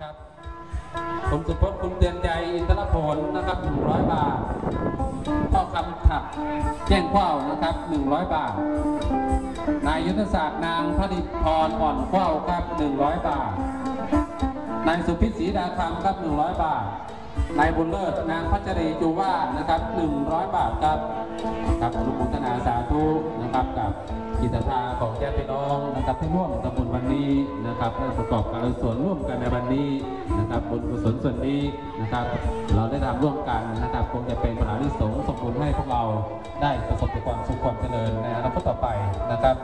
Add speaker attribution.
Speaker 1: ครับคุณสุพจน์คุณเตือนใจอินทรผลนะครับ100 บาทพ่อคำขับแจ้งข้าวนะครับ 100 บาท นายยุทธศาสตร์นางพดิพรอ่อนข้าวครับ 100 บาท นายสุพิษศรีดาคำครับ 100 บาท นายบุญเลิศนางพัชรีจูว่านะครับ 100 บาทครับ ครับอนุโมทนาสาธุนะครับกับ กิจทาของญาติพี่น้องนะครับที่ร่วมทำบุญวันนี้นะครับได้ประกอบการส่วนร่วมกันในวันนี้นะครับบุญกุศลส่วนนี้นะครับ เราได้ทำร่วมกันนะครับคงจะเป็นมหานิสงส์ส่งบุญให้พวกเราได้ประสบแต่ความสุขความเจริญในอนาคตต่อไปนะครับ